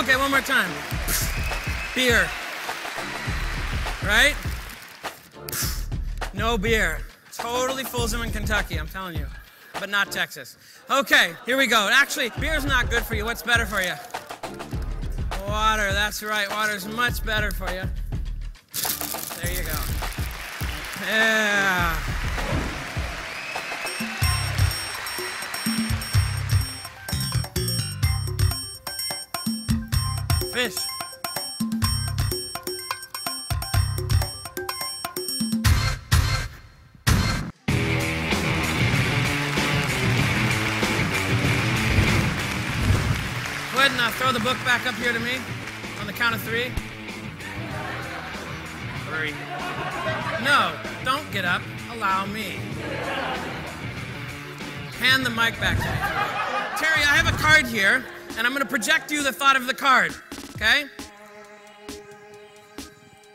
Okay, one more time. Beer. Right? No beer. Totally fools them in Kentucky, I'm telling you. But not Texas. Okay, here we go. Actually, beer's not good for you. What's better for you? Water, that's right. Water's much better for you. There you go. Yeah. Fish. Go ahead and uh, throw the book back up here to me on the count of three. Three. No, don't get up. Allow me. Hand the mic back to me. Terry, I have a card here, and I'm going to project you the thought of the card. Okay?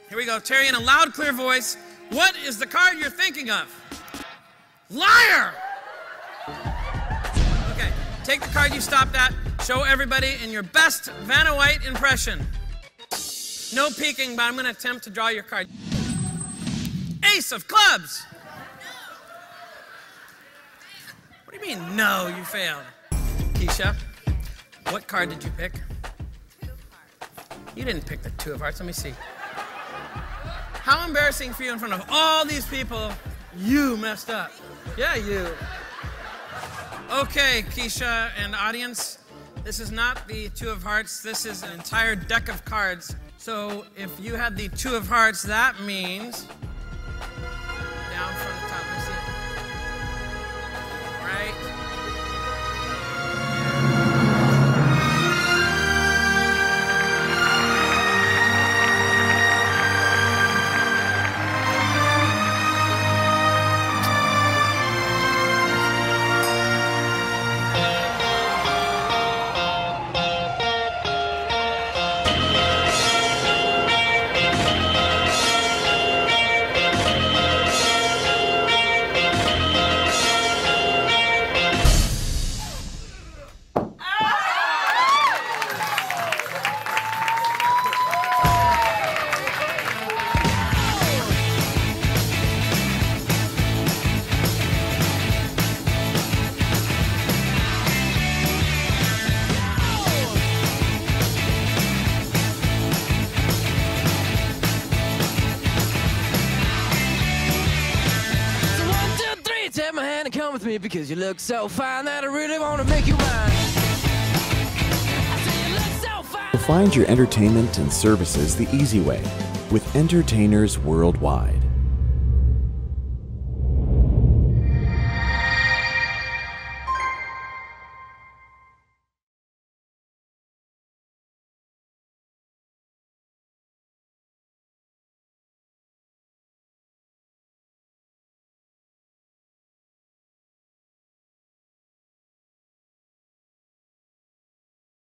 Here we go. Terry, in a loud, clear voice, what is the card you're thinking of? Liar! Okay, take the card you stopped at, show everybody in your best Vanna White impression. No peeking, but I'm going to attempt to draw your card. Ace of clubs. What do you mean, no, you failed? Keisha, what card did you pick? You didn't pick the two of hearts. Let me see. How embarrassing for you in front of all these people. You messed up. Yeah, you. Okay, Keisha and audience, this is not the two of hearts. This is an entire deck of cards. So if you had the two of hearts, that means my come with me because you look so fine that I really want to make you mine. You so. Find your entertainment and services the easy way with Entertainers Worldwide.